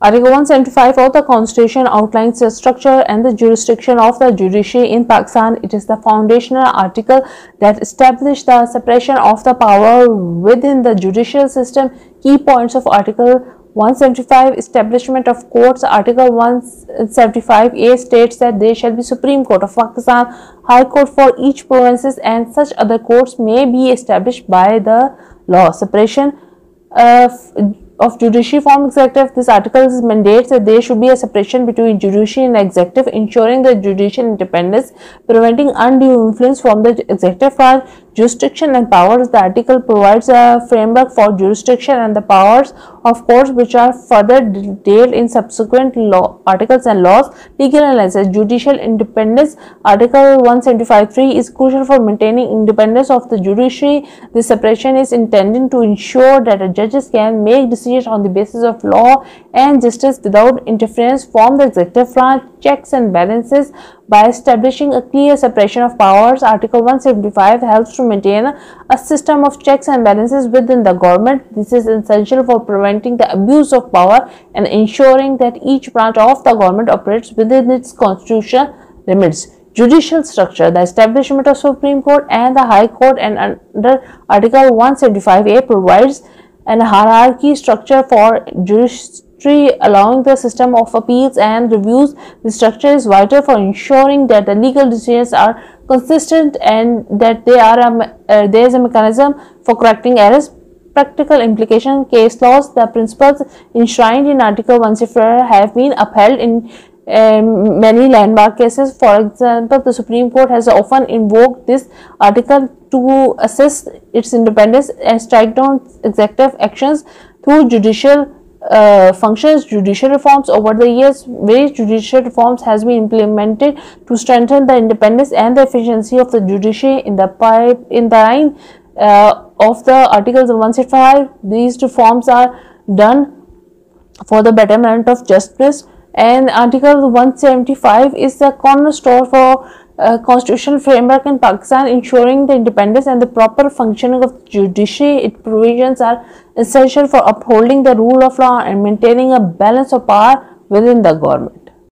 Article 175 of the Constitution outlines the structure and the jurisdiction of the judiciary in Pakistan. It is the foundational article that establishes the separation of the power within the judicial system. Key points of Article 175 Establishment of Courts Article 175A states that there shall be Supreme Court of Pakistan, High Court for each provinces and such other courts may be established by the law. Separation uh, of judiciary from executive, this article mandates that there should be a separation between judiciary and executive, ensuring the judicial independence, preventing undue influence from the executive branch, jurisdiction and powers. The article provides a framework for jurisdiction and the powers of course which are further detailed in subsequent law articles and laws. Legal analysis, judicial independence. Article 175.3 is crucial for maintaining independence of the judiciary. This separation is intended to ensure that judges can make decisions on the basis of law and justice without interference from the executive branch, checks and balances by establishing a clear separation of powers. Article 175 helps to maintain a system of checks and balances within the government. This is essential for preventing the abuse of power and ensuring that each branch of the government operates within its constitutional limits judicial structure, the establishment of Supreme Court and the High Court and under Article 175A provides an hierarchy structure for judiciary allowing the system of appeals and reviews. The structure is vital for ensuring that the legal decisions are consistent and that are a, uh, there is a mechanism for correcting errors. Practical implication case laws, the principles enshrined in Article 174 have been upheld in um, many landmark cases. For example, the Supreme Court has often invoked this article to assess its independence and strike down executive actions through judicial uh, functions judicial reforms over the years various judicial reforms has been implemented to strengthen the independence and the efficiency of the judiciary in the pipe in the line uh, of the articles of 165 these reforms are done for the betterment of justice and article 175 is the cornerstone for uh, constitutional framework in Pakistan ensuring the independence and the proper functioning of the judiciary. Its provisions are essential for upholding the rule of law and maintaining a balance of power within the government.